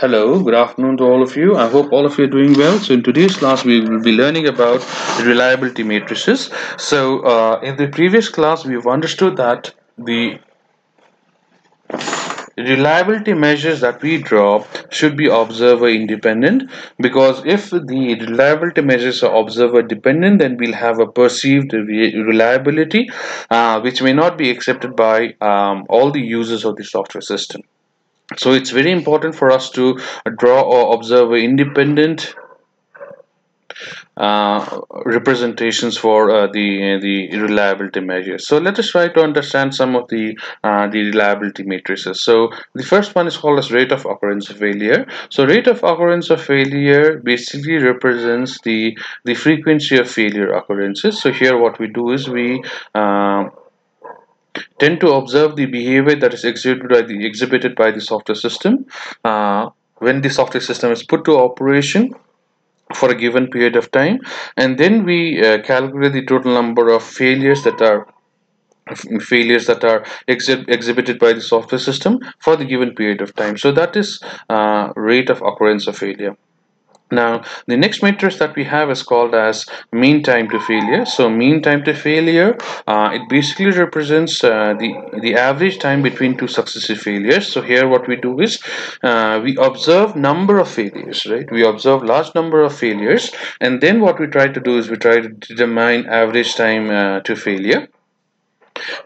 Hello, good afternoon to all of you. I hope all of you are doing well. So in today's class, we will be learning about reliability matrices. So uh, in the previous class, we've understood that the reliability measures that we draw should be observer independent because if the reliability measures are observer dependent then we'll have a perceived reliability uh, which may not be accepted by um, all the users of the software system so it's very important for us to draw or observer independent uh, representations for uh, the the reliability measures. So let us try to understand some of the uh, the reliability matrices. So the first one is called as rate of occurrence of failure. So rate of occurrence of failure basically represents the the frequency of failure occurrences. So here what we do is we uh, tend to observe the behavior that is exhibited by the, exhibited by the software system. Uh, when the software system is put to operation for a given period of time and then we uh, calculate the total number of failures that are failures that are exhi exhibited by the software system for the given period of time. So that is uh, rate of occurrence of failure now, the next matrix that we have is called as mean time to failure. So, mean time to failure, uh, it basically represents uh, the, the average time between two successive failures. So, here what we do is uh, we observe number of failures, right? We observe large number of failures and then what we try to do is we try to determine average time uh, to failure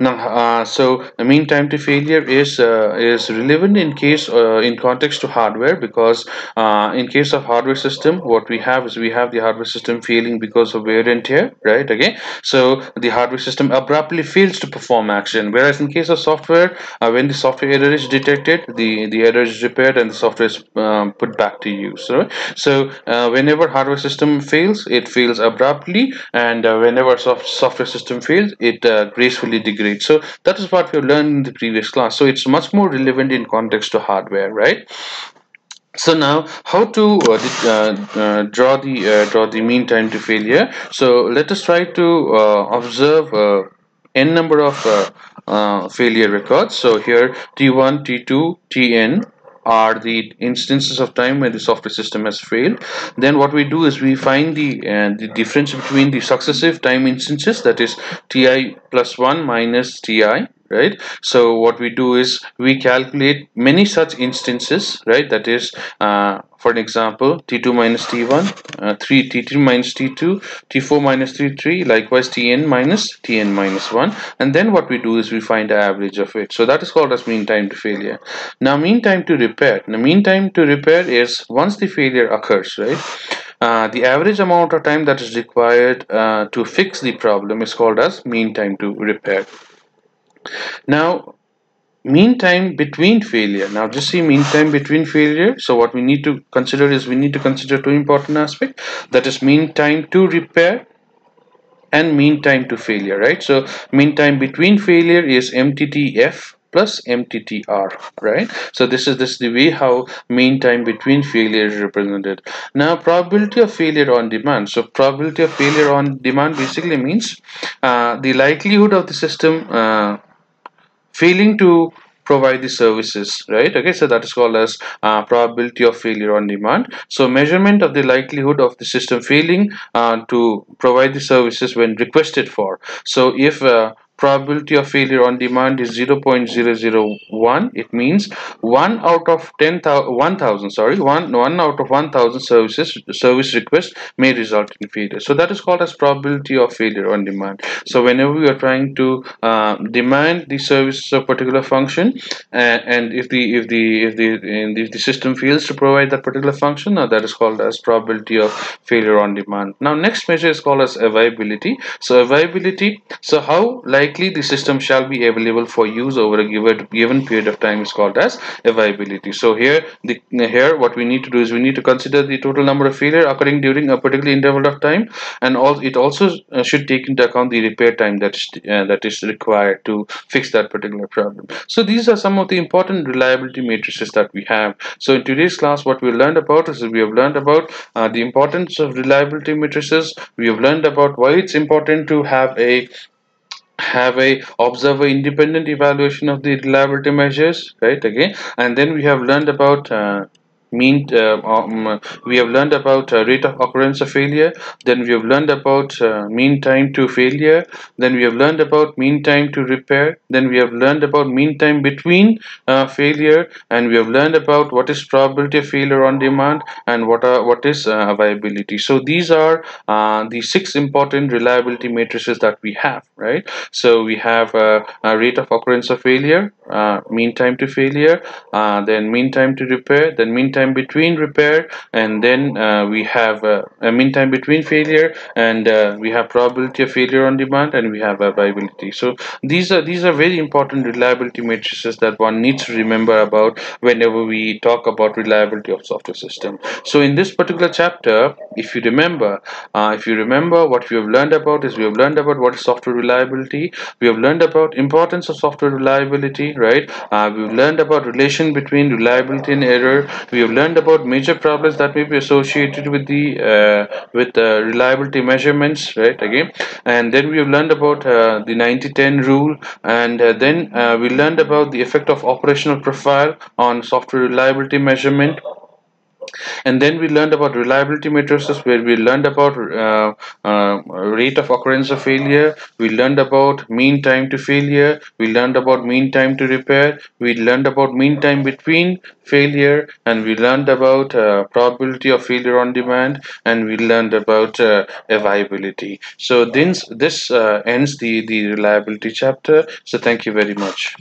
now uh, so the mean time to failure is uh, is relevant in case uh, in context to hardware because uh, in case of hardware system what we have is we have the hardware system failing because of wear and tear right? Okay. So the hardware system abruptly fails to perform action. Whereas in case of software uh, when the software error is detected the the error is repaired and the software is um, put back to use right? so uh, whenever hardware system fails it fails abruptly and whenever soft software system fails it gracefully degrade so that is what we have learned in the previous class. So it's much more relevant in context to hardware right? So now how to uh, uh, uh, draw the uh, draw the mean time to failure? So let us try to uh, observe uh, n number of failure records. So here t1 t2 tn are the instances of time when the software system has failed then what we do is we find the uh, the difference between the successive time instances that is ti plus 1 minus ti right? So what we do is we calculate many such instances right? That is uh, for an example t2 minus t1 uh, 3 t3 minus t2 t4 minus t3 likewise tn minus tn minus 1 and then what we do is we find the average of it. So that is called as mean time to failure. Now mean time to repair. Now mean time to repair is once the failure occurs right? Uh, the average amount of time that is required uh, to fix the problem is called as mean time to repair now mean time between failure. Now just see mean time between failure. So what we need to consider is we need to consider two important aspects. That is mean time to repair and mean time to failure right? So mean time between failure is mttf plus mttr right? So this is this is the way how mean time between failure is represented. Now probability of failure on demand. So probability of failure on demand basically means uh, the likelihood of the system uh, failing to provide the services right? Okay so that is called as uh, probability of failure on demand. So measurement of the likelihood of the system failing uh, to provide the services when requested for. So if uh, probability of failure on demand is 0.001 it means 1 out of 10,000 1000 sorry 1 1 out of 1000 services service requests may result in failure. So that is called as probability of failure on demand. So whenever we are trying to uh, demand the service of particular function uh, and if the if the if the if the system fails to provide that particular function now that is called as probability of failure on demand. Now next measure is called as availability. So availability so how like the system shall be available for use over a given given period of time is called as availability so here the here what we need to do is we need to consider the total number of failure occurring during a particular interval of time and all it also uh, should take into account the repair time that is uh, that is required to fix that particular problem. So these are some of the important reliability matrices that we have. So in today's class what we learned about is we have learned about uh, the importance of reliability matrices. We have learned about why it's important to have a have a observer independent evaluation of the reliability measures right again and then we have learned about uh, mean uh, um, we have learned about uh, rate of occurrence of failure then we have learned about uh, mean time to failure then we have learned about mean time to repair then we have learned about mean time between failure and we have learned about what is probability of failure on demand and what are what is availability so these are the six important reliability matrices that we have right? So we have a rate of occurrence of failure mean time to failure then mean time to repair then mean time between repair and then uh, we have uh, a mean time between failure and uh, we have probability of failure on demand and we have availability so these are these are very important reliability matrices that one needs to remember about whenever we talk about reliability of software system. So in this particular chapter if you remember uh, if you remember what we have learned about is we have learned about what is software reliability. We have learned about importance of software reliability right? Uh, we've learned about relation between reliability and error. We have learned about major problems that may be associated with the uh, with uh, reliability measurements right again. And then we have learned about uh, the 90-10 rule. And uh, then uh, we learned about the effect of operational profile on software reliability measurement and then we learned about reliability matrices where we learned about uh, uh, rate of occurrence of failure. We learned about mean time to failure. We learned about mean time to repair. We learned about mean time between failure. And we learned about uh, probability of failure on demand. And we learned about uh, availability so this this uh, ends the the reliability chapter. So thank you very much